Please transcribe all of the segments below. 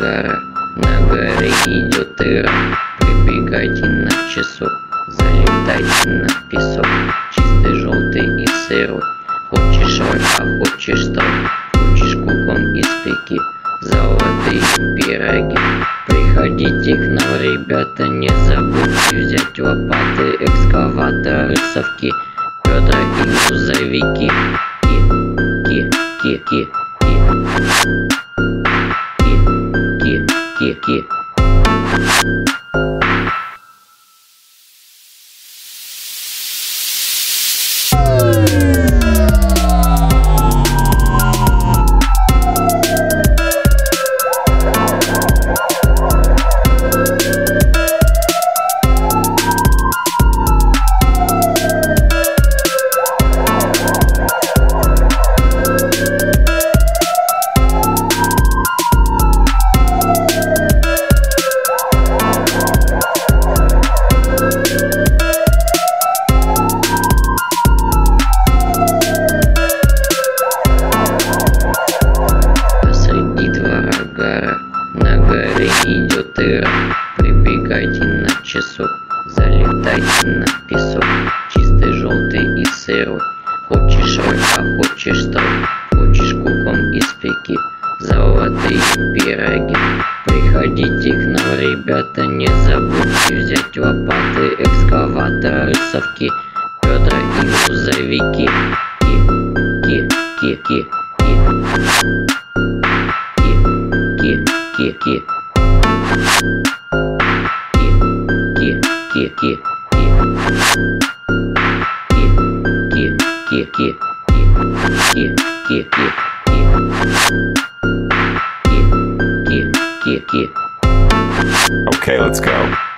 Сара на горе идет игра Прибегайте на часок Залетайте на песок. Чистый, желтый и сырой. Хочешь роль, а хочешь что? Хочешь кукон из пеки Золотые пироги. Приходите к нам, ребята Не забудьте взять лопаты Экскаваторы, совки Петра и грузовики. Ки-ки-ки-ки-ки aqui, aqui. Горе идет Ира. Прибегайте на часок, залетайте на песок, чистый, желтый и сырой. Хочешь роль, а хочешь стол, хочешь куком испеки, золотые пироги. Приходите к нам, ребята, не забудьте взять лопаты, экскаваторы, совки, ведра и грузовики. Ки, Okay, let's go.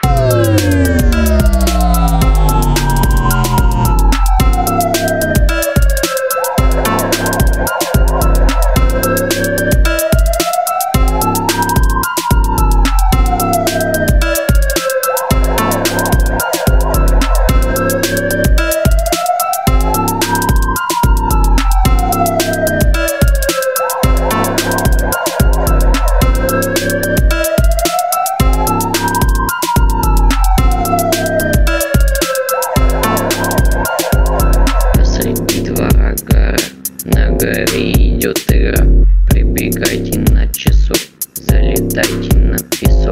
Залетайте на песок,